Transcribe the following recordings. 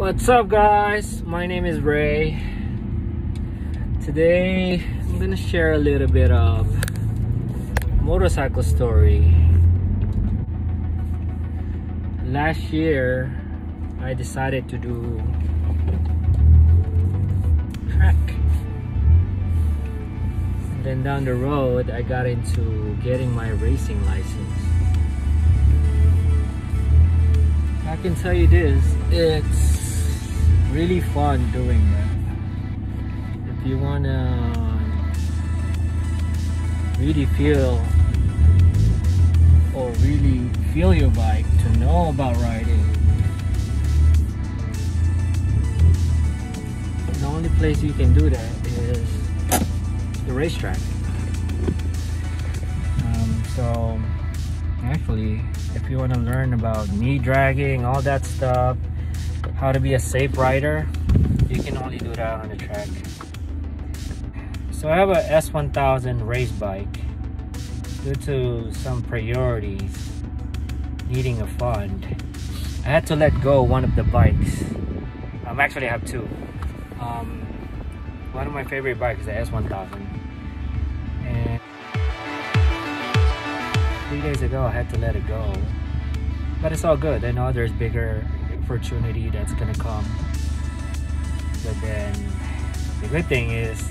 What's up guys? My name is Ray. Today I'm gonna share a little bit of motorcycle story. Last year I decided to do track. And then down the road I got into getting my racing license. I can tell you this, it's really fun doing that. If you wanna really feel or really feel your bike to know about riding, the only place you can do that is the racetrack. Um, so actually if you want to learn about knee dragging all that stuff how to be a safe rider you can only do that on the track. So I have a S1000 race bike due to some priorities needing a fund. I had to let go one of the bikes. I'm actually have two. Um, one of my favorite bikes is the S1000 and three days ago I had to let it go. But it's all good. I know there's bigger opportunity that's gonna come. But then the good thing is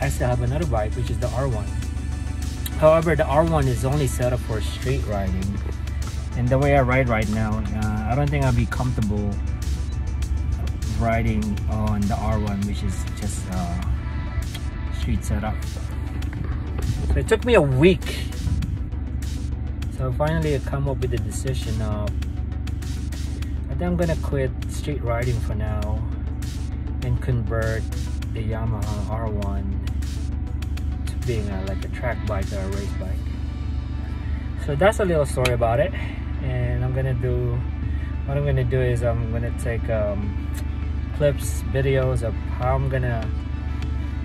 I still have another bike which is the R1 however the R1 is only set up for street riding. And the way I ride right now uh, I don't think I'll be comfortable riding on the R1 which is just uh, street setup. So it took me a week. So finally I come up with the decision of I'm gonna quit street riding for now and convert the Yamaha R1 to being a, like a track bike or a race bike. So that's a little story about it and I'm gonna do what I'm gonna do is I'm gonna take um, clips videos of how I'm gonna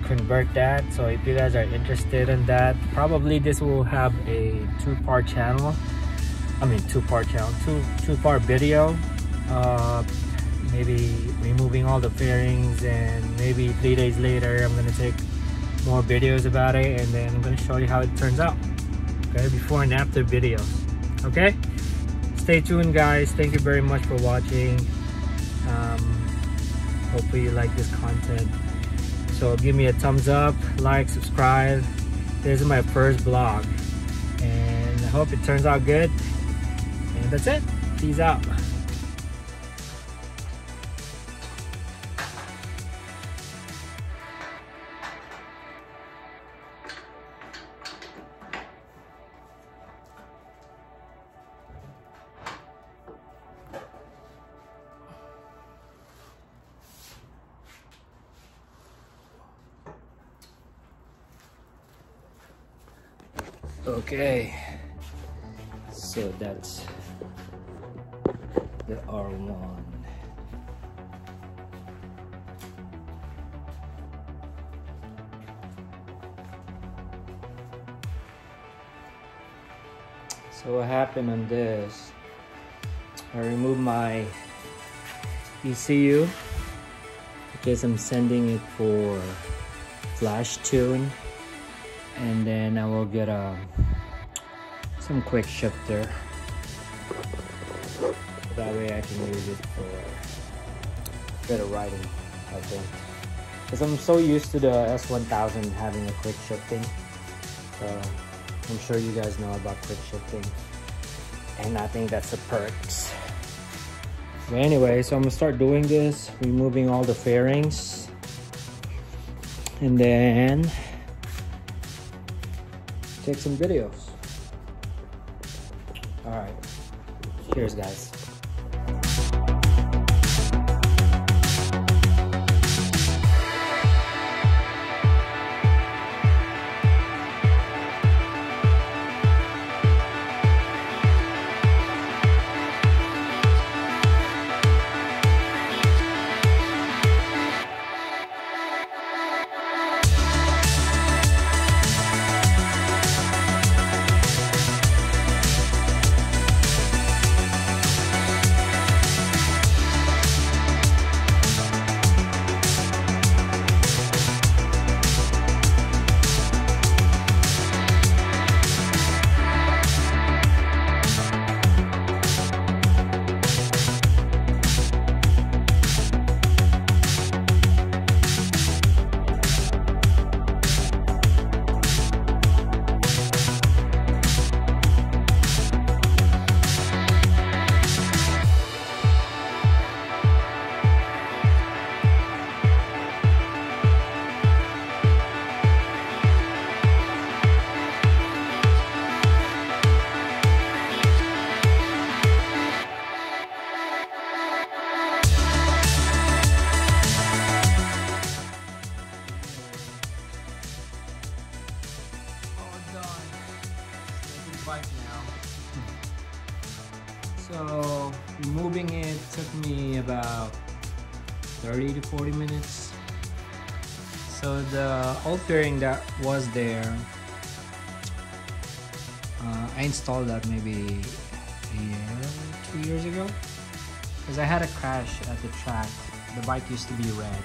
convert that. So if you guys are interested in that probably this will have a two-part channel. I mean two-part channel two two-part video uh, maybe removing all the fairings and maybe three days later I'm gonna take more videos about it and then I'm gonna show you how it turns out okay? Before and after videos okay? Stay tuned guys. Thank you very much for watching. Um, hopefully you like this content. So give me a thumbs up like subscribe. This is my first blog and i hope it turns out good. And that's it. Peace out Okay, so that's the R1. So what happened on this, I removed my ECU because I'm sending it for flash tune and then I will get a some quick shifter. That way I can use it for better riding I think. Because I'm so used to the S1000 having a quick shifting. So I'm sure you guys know about quick shifting. And I think that's the perks but anyway so I'm gonna start doing this removing all the fairings. And then take some videos. All right. Cheers, guys. Old fairing that was there, uh, I installed that maybe a year, two years ago. Because I had a crash at the track. The bike used to be red.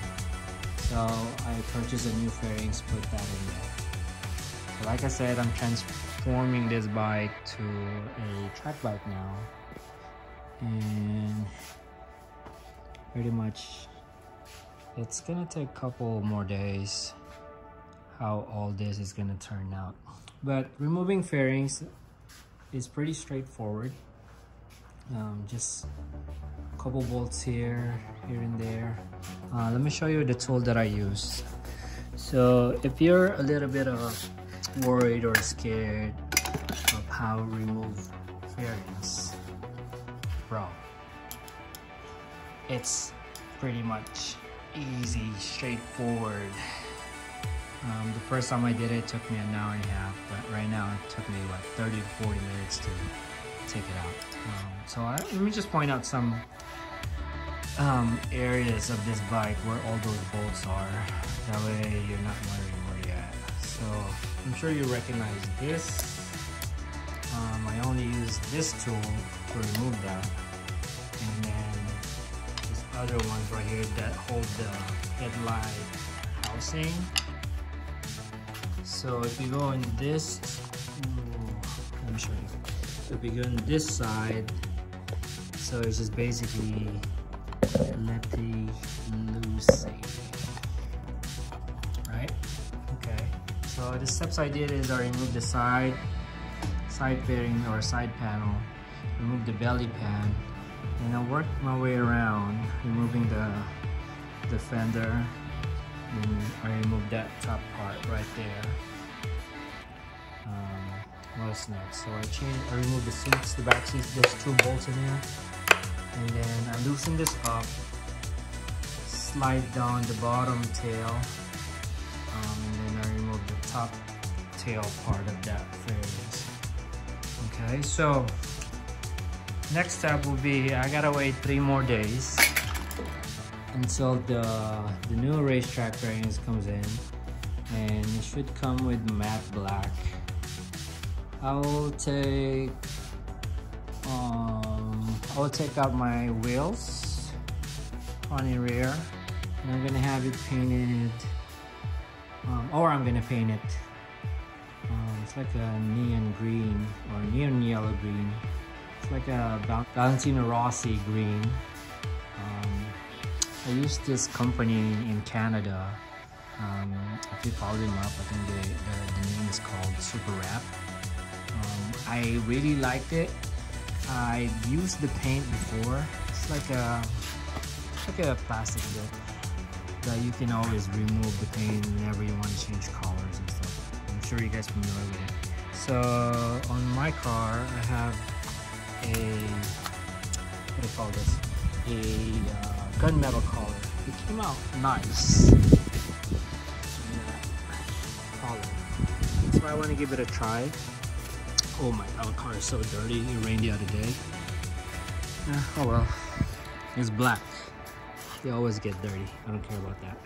So I purchased a new fairings, put that in there. Like I said, I'm transforming this bike to a track bike now. And pretty much it's gonna take a couple more days how all this is gonna turn out. But removing fairings is pretty straightforward. Um, just a couple bolts here, here and there. Uh, let me show you the tool that I use. So if you're a little bit of worried or scared of how to remove fairings, bro, it's pretty much easy, straightforward. Um, the first time I did it, it took me an hour and a half, but right now it took me what, 30 to 40 minutes to take it out. Um, so I, let me just point out some um, areas of this bike where all those bolts are. That way you're not wondering where you're at. So I'm sure you recognize this. Um, I only use this tool to remove that. And then these other ones right here that hold the headlight housing. So if you go in this, ooh, let me show you. So if you go on this side, so it's just basically lefty loosing, right? Okay. So the steps I did is I removed the side, side fairing or side panel, remove the belly pan, and I worked my way around, removing the the fender then I remove that top part right there. Um, what's next? So I change I remove the seats the back seats there's two bolts in there. And then I loosen this up slide down the bottom tail um, and then I remove the top tail part of that fairings okay so next step will be I gotta wait three more days until the the new racetrack fairings comes in. And it should come with matte black. I'll take um, I'll take out my wheels on and rear. And I'm gonna have it painted um, or I'm gonna paint it. Um, it's like a neon green or neon yellow green. It's like a Valentino Rossi green I used this company in Canada. Um, if you follow them up, I think the, the, the name is called Super Wrap. Um, I really liked it. I used the paint before. It's like a like a plastic that you can always remove the paint whenever you want to change colors and stuff. I'm sure you guys are familiar with it. So on my car, I have a what do you call this? A uh, gunmetal color. It came out nice. Color. So I want to give it a try. Oh my, our car is so dirty. It rained the other day. Uh, oh well. It's black. They always get dirty. I don't care about that.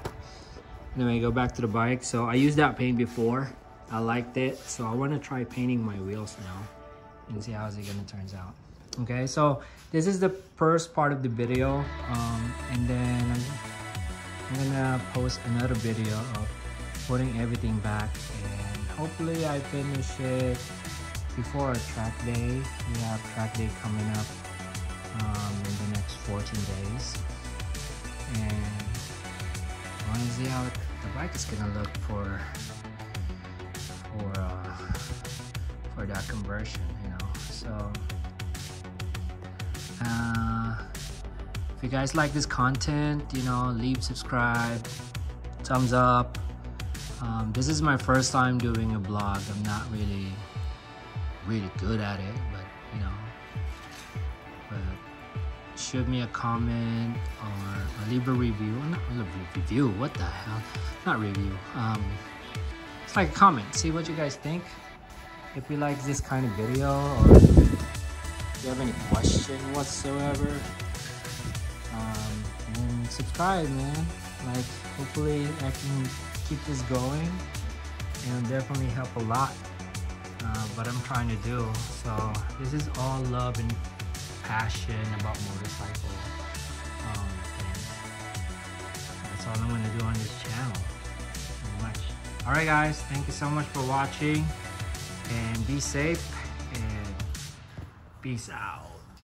Anyway, go back to the bike. So I used that paint before. I liked it. So I want to try painting my wheels now and see how it gonna turns out okay so this is the first part of the video um, and then I'm, gonna post another video of putting everything back and hopefully I finish it before a track day. We have track day coming up um, in the next 14 days. And I want to see how the bike is gonna look for for uh, for that conversion you know? So uh, if you guys like this content you know leave subscribe thumbs up. Um, this is my first time doing a blog. I'm not really really good at it but you know but shoot me a comment or leave a review. Not a review what the hell? Not review um, it's like a comment. See what you guys think. If you like this kind of video or you have any question whatsoever, um, subscribe, man. Like, hopefully I can keep this going and definitely help a lot uh, what I'm trying to do. So this is all love and passion about motorcycle. Um, that's all I'm going to do on this channel. All right, guys. Thank you so much for watching and be safe peace out.